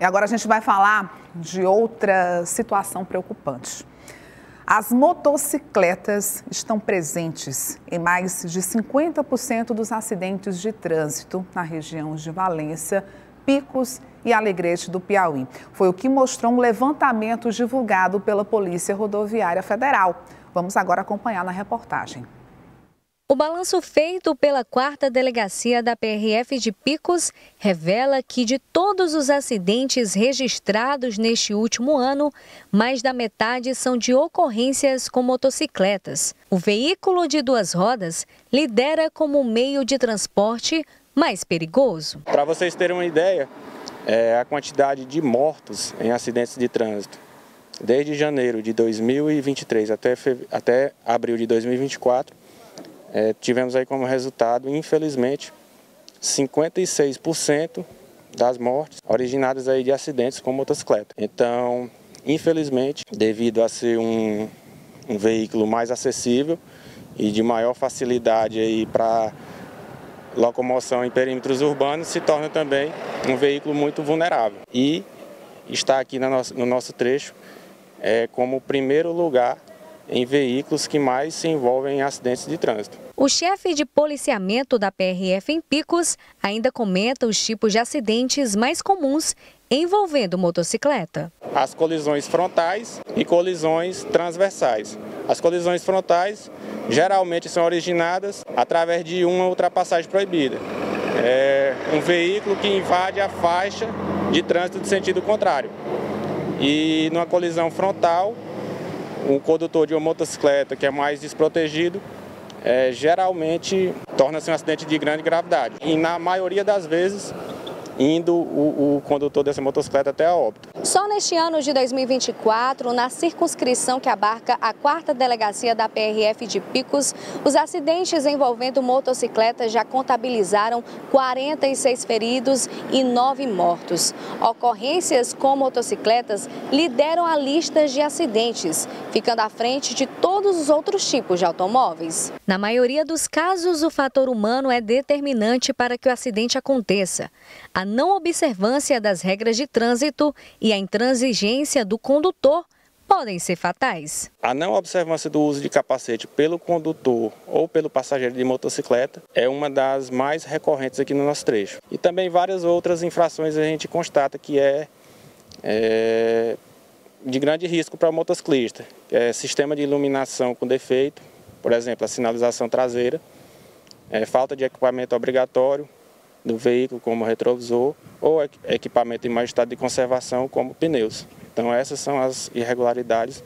E agora a gente vai falar de outra situação preocupante. As motocicletas estão presentes em mais de 50% dos acidentes de trânsito na região de Valência, Picos e Alegrete do Piauí. Foi o que mostrou um levantamento divulgado pela Polícia Rodoviária Federal. Vamos agora acompanhar na reportagem. O balanço feito pela quarta delegacia da PRF de Picos revela que de todos os acidentes registrados neste último ano, mais da metade são de ocorrências com motocicletas. O veículo de duas rodas lidera como meio de transporte mais perigoso. Para vocês terem uma ideia, é a quantidade de mortos em acidentes de trânsito. Desde janeiro de 2023 até, até abril de 2024, é, tivemos aí como resultado, infelizmente, 56% das mortes originadas aí de acidentes com motocicleta. Então, infelizmente, devido a ser um, um veículo mais acessível e de maior facilidade aí para locomoção em perímetros urbanos, se torna também um veículo muito vulnerável. E está aqui no nosso, no nosso trecho é, como primeiro lugar em veículos que mais se envolvem em acidentes de trânsito. O chefe de policiamento da PRF em Picos ainda comenta os tipos de acidentes mais comuns envolvendo motocicleta. As colisões frontais e colisões transversais. As colisões frontais geralmente são originadas através de uma ultrapassagem proibida. É um veículo que invade a faixa de trânsito de sentido contrário. E numa colisão frontal, um condutor de uma motocicleta que é mais desprotegido, é, geralmente torna-se um acidente de grande gravidade. E na maioria das vezes, indo o, o condutor dessa motocicleta até a óbito. Só neste ano de 2024, na circunscrição que abarca a quarta delegacia da PRF de Picos, os acidentes envolvendo motocicletas já contabilizaram 46 feridos e 9 mortos. Ocorrências com motocicletas lideram a lista de acidentes, ficando à frente de todos os outros tipos de automóveis. Na maioria dos casos, o fator humano é determinante para que o acidente aconteça. A não observância das regras de trânsito e a intransigência do condutor podem ser fatais. A não observância do uso de capacete pelo condutor ou pelo passageiro de motocicleta é uma das mais recorrentes aqui no nosso trecho. E também várias outras infrações a gente constata que é, é de grande risco para o motociclista. É sistema de iluminação com defeito, por exemplo, a sinalização traseira, é, falta de equipamento obrigatório, do veículo, como retrovisor, ou equipamento em mau estado de conservação, como pneus. Então essas são as irregularidades